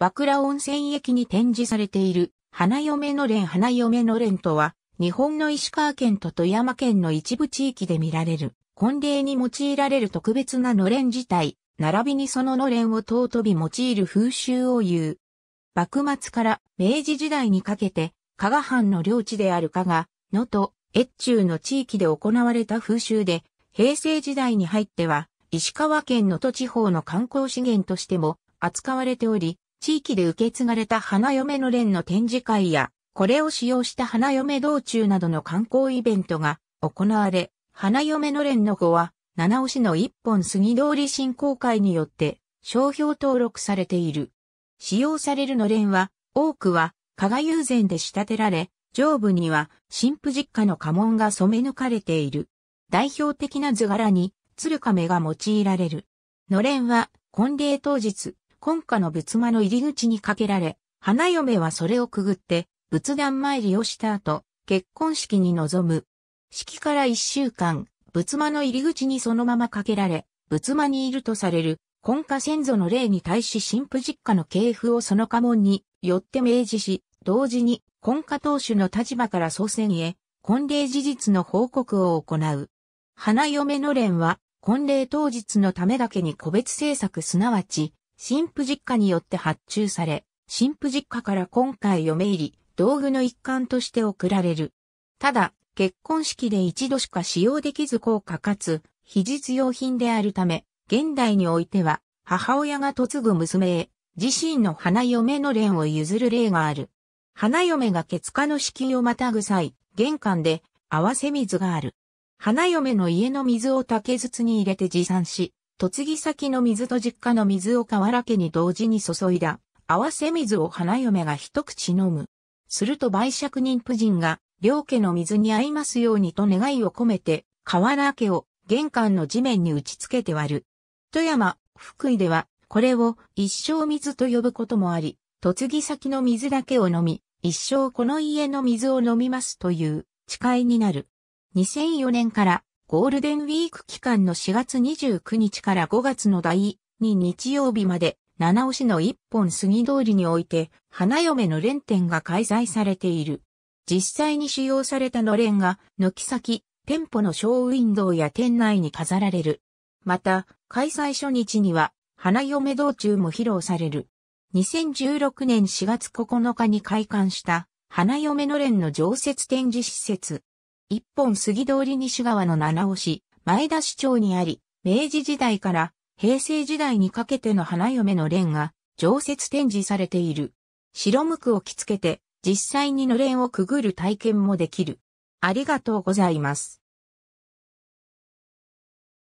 和倉温泉駅に展示されている花嫁のれん花嫁のれんとは、日本の石川県と富山県の一部地域で見られる、婚礼に用いられる特別なのれん自体、並びにそののれんを尊び用いる風習を言う。幕末から明治時代にかけて、加賀藩の領地である加賀、能登、越中の地域で行われた風習で、平成時代に入っては、石川県能登地方の観光資源としても扱われており、地域で受け継がれた花嫁の連の展示会や、これを使用した花嫁道中などの観光イベントが行われ、花嫁の連の語は、七尾市の一本杉通り振興会によって商標登録されている。使用されるのれんは、多くは加賀友禅で仕立てられ、上部には神父実家の家紋が染め抜かれている。代表的な図柄に鶴亀が用いられる。のれんは婚礼当日、婚家の仏間の入り口にかけられ、花嫁はそれをくぐって仏壇参りをした後、結婚式に臨む。式から一週間、仏間の入り口にそのままかけられ、仏間にいるとされる、婚家先祖の霊に対し神父実家の系譜をその家紋によって明示し、同時に婚家当主の立場から祖先へ、婚礼事実の報告を行う。花嫁の連は、婚礼当日のためだけに個別制作すなわち、神父実家によって発注され、神父実家から今回嫁入り、道具の一環として贈られる。ただ、結婚式で一度しか使用できず高価かつ、非実用品であるため、現代においては、母親が嫁ぐ娘へ、自身の花嫁の蓮を譲る例がある。花嫁がケツカの敷居をまたぐ際、玄関で合わせ水がある。花嫁の家の水を竹筒に入れて持参し、嫁ぎ先の水と実家の水を河原家に同時に注いだ、合わせ水を花嫁が一口飲む。すると売借人婦人が、両家の水に合いますようにと願いを込めて、河原家を玄関の地面に打ち付けて割る。富山、福井では、これを一生水と呼ぶこともあり、嫁ぎ先の水だけを飲み、一生この家の水を飲みますという誓いになる。2004年からゴールデンウィーク期間の4月29日から5月の第2日曜日まで七尾市の一本杉通りにおいて、花嫁の連展が開催されている。実際に使用されたのれんが、軒先、店舗のショーウィンドウや店内に飾られる。また、開催初日には、花嫁道中も披露される。2016年4月9日に開館した、花嫁のれんの常設展示施設。一本杉通り西側の七尾市、前田市町にあり、明治時代から平成時代にかけての花嫁の蓮が常設展示されている。白無垢を着付けて実際にのれんをくぐる体験もできる。ありがとうございます。